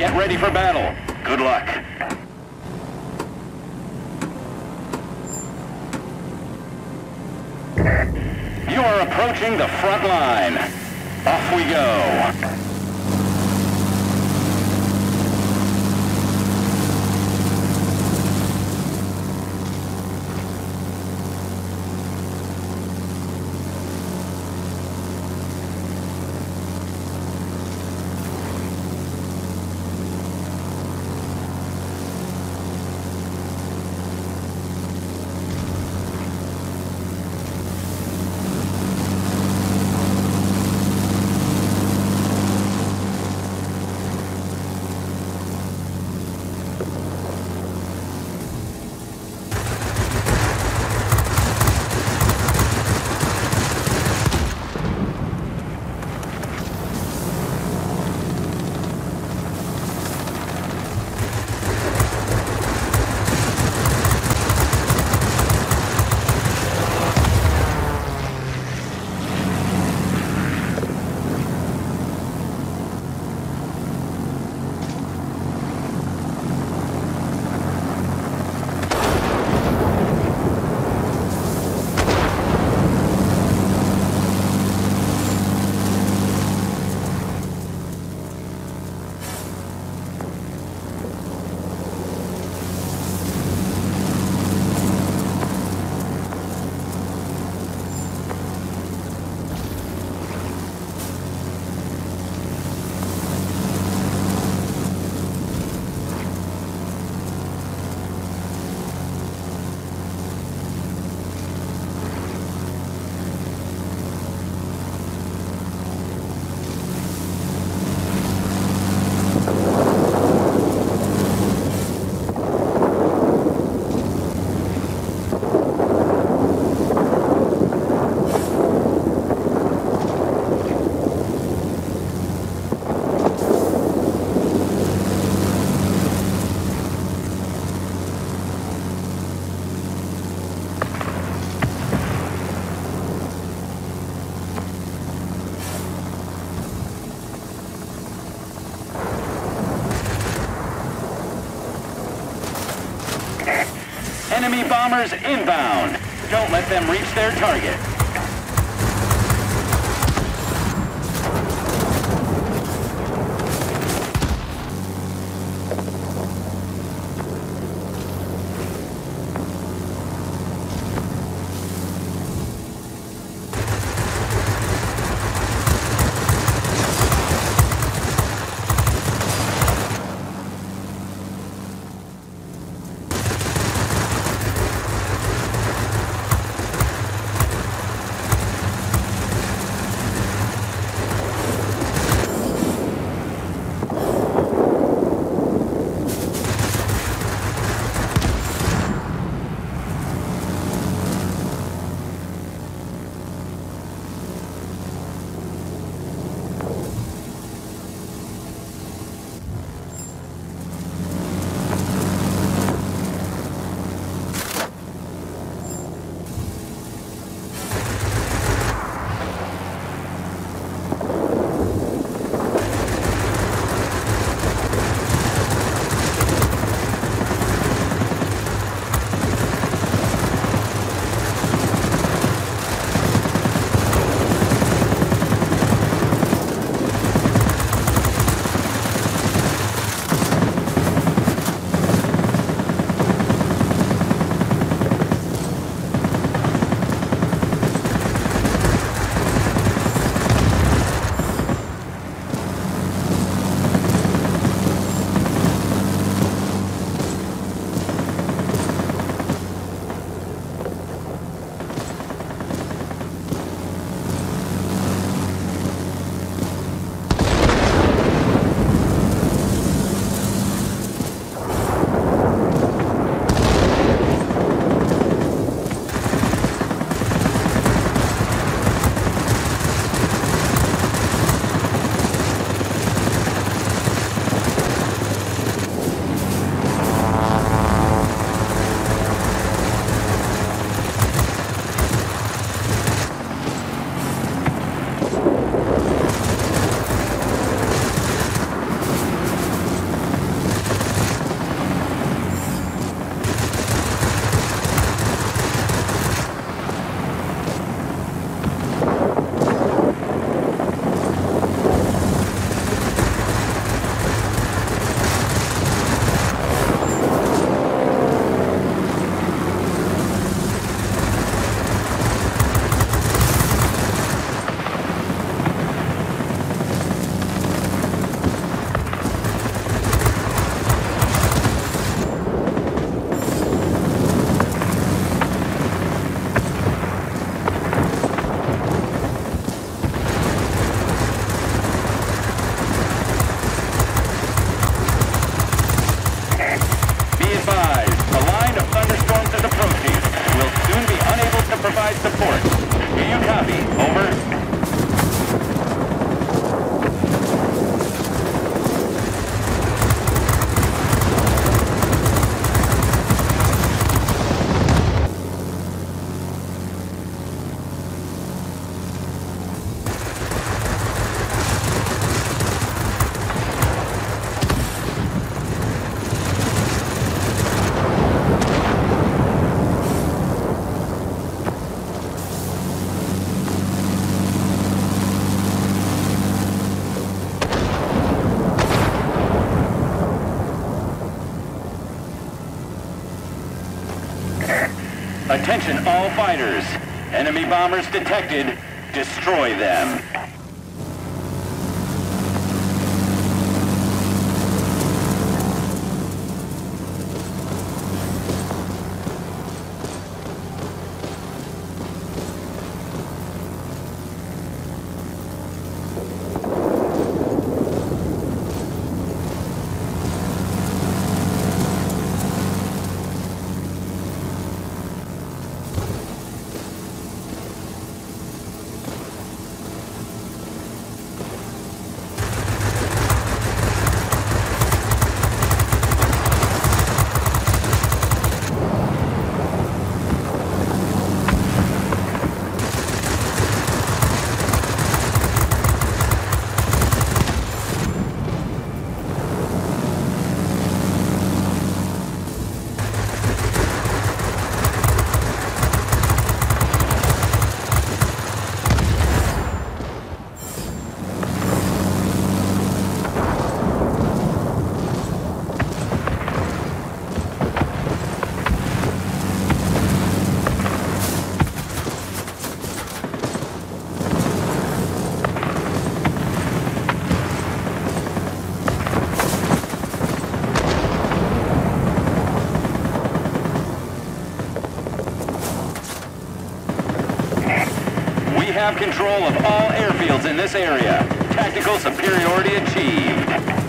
Get ready for battle. Good luck. You are approaching the front line. Off we go. Enemy bombers inbound. Don't let them reach their target. Attention all fighters. Enemy bombers detected. Destroy them. Have control of all airfields in this area. Tactical superiority achieved.